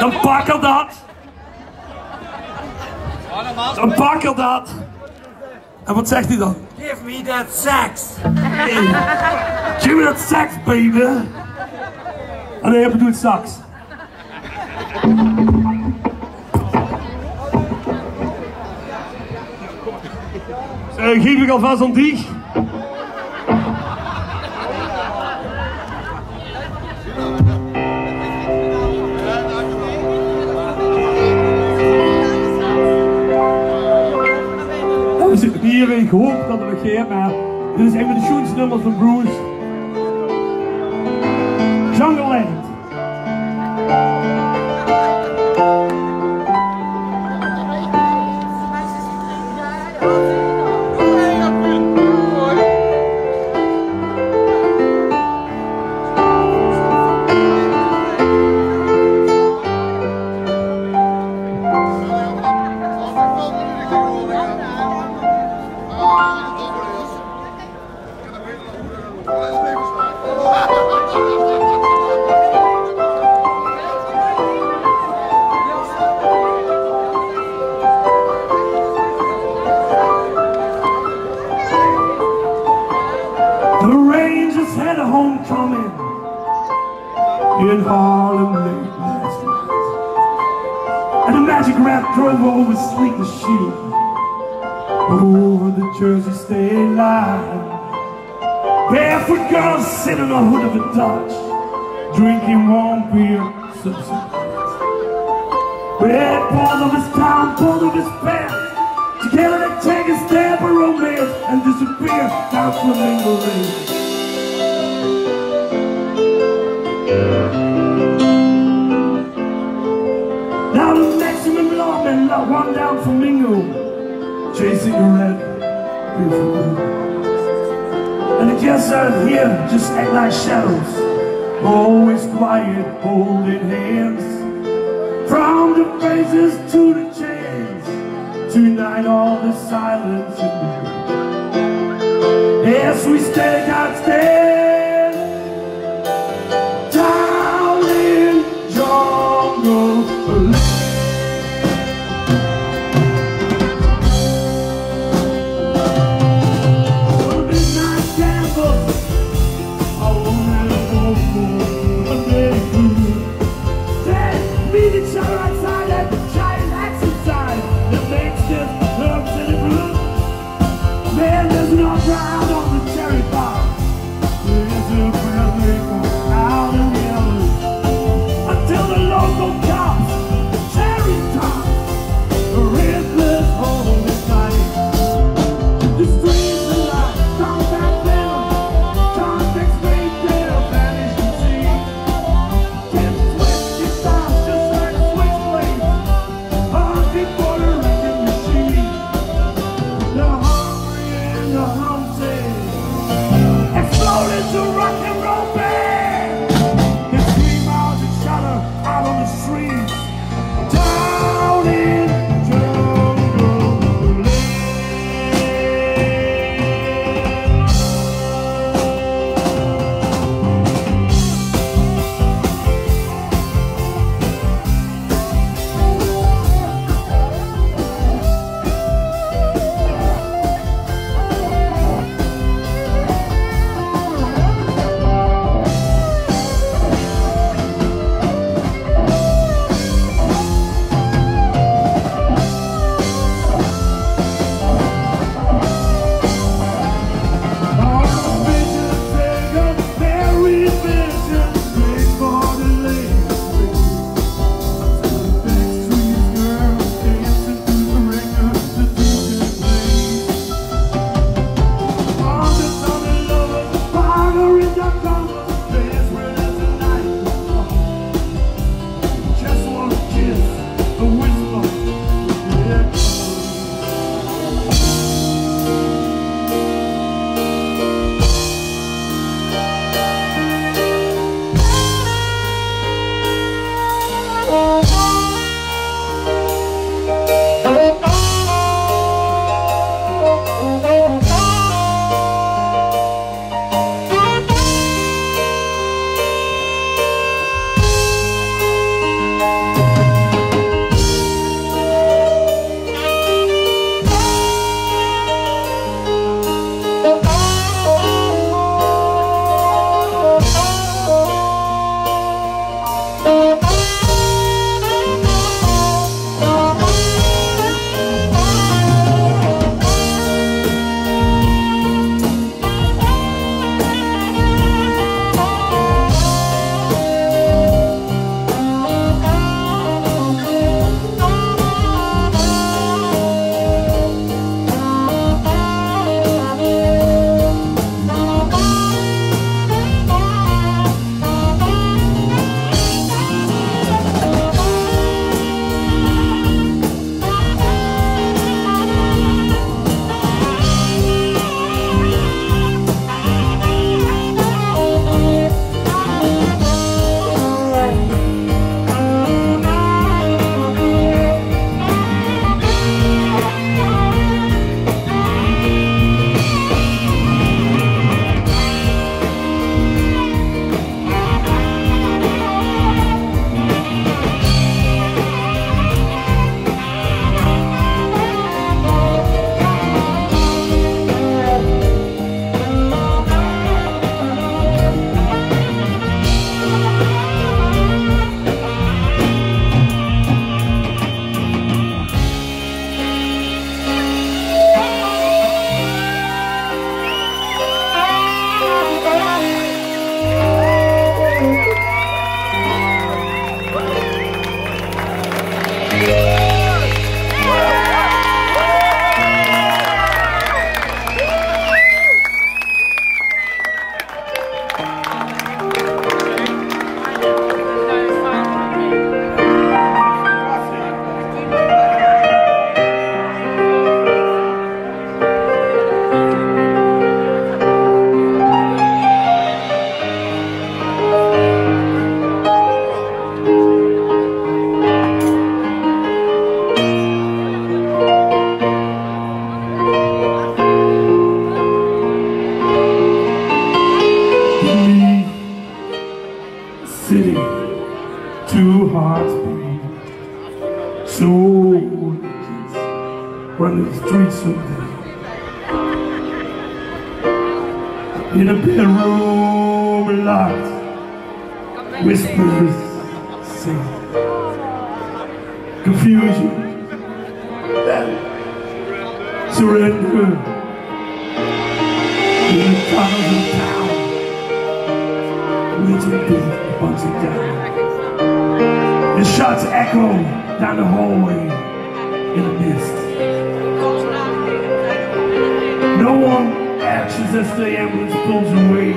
Dan pakkel dat. Dan pakkel dat. En wat zegt hij dan? Give me that sex. Hey, give me that sex, baby. Nee, hij bedoelt sax. Zo, geef ik alvast aan die. Ik hoop dat het begint, maar dit is een van de schoonste nummers van Bruce. Jungle Land. And the magic rat drove over Sleeper Sheep over the Jersey State line. Barefoot girls sitting on the hood of a Dodge, drinking warm beer, subsidized. Red pulled of his town, pulled of his pants. Together they take a stab for romance and disappear down Flamingo Lane. And the kids out here just act like shadows, always quiet, holding hands. From the faces to the chains, tonight all the silence. Yes, we stay, God In a bedroom locked, whispers sing. Confusion, surrender. In the tunnels of town, waiting to be bunching down. The shots echo down the hallway in the mist. As the ambulance pulls away.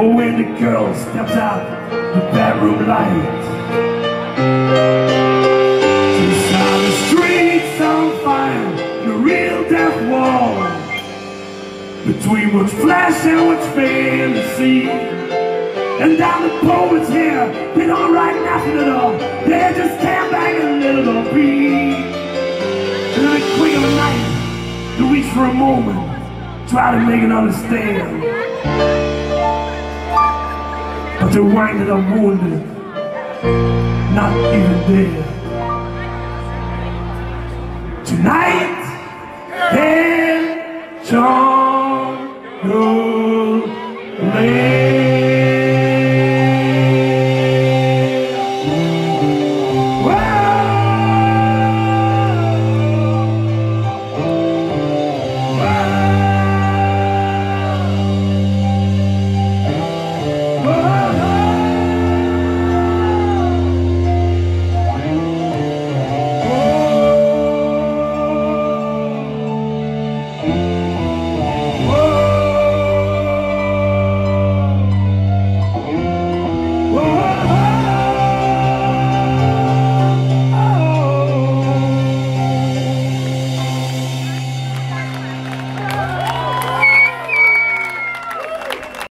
Oh, when the girl steps out the bedroom light. Inside the streets on fire, the real death wall. Between what's flesh and what's fantasy. And down the poets try to make it understand. But they're winded up wounded, not even dead.